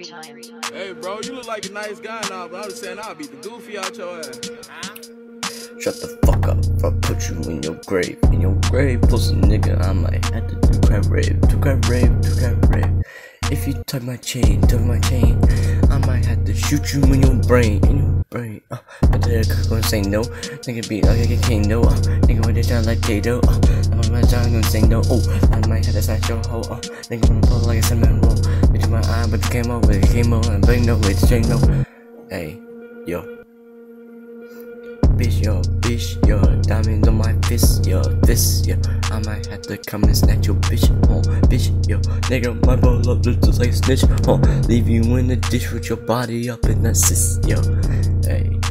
shit, bro. You look like a nice guy now, but I'm just saying I'll beat the goofy out your ass. Shut the fuck up, if I put you in your grave. In your grave, pussy nigga, I might have to do crap rave, do crap rave, do crap rave. If you touch my chain, touch my chain, I might have to shoot you in your brain, in your brain. Uh, but the cock gonna say no, nigga be like I can't no, uh, nigga with it down like Kato, uh, I'm my time gonna say no, oh, I might have to slash your hoe, uh, nigga wanna pull like a cinnamon roll, over, it came over, and bang no, it's chain no, hey, yo. Bitch, yo, bitch, yo, diamonds on my fist, yo, this, yo. I might have to come and snatch your bitch, oh, bitch, yo. Nigga, my bro love just like snitch, oh. Leave you in the dish with your body up in that cyst, yo. Hey.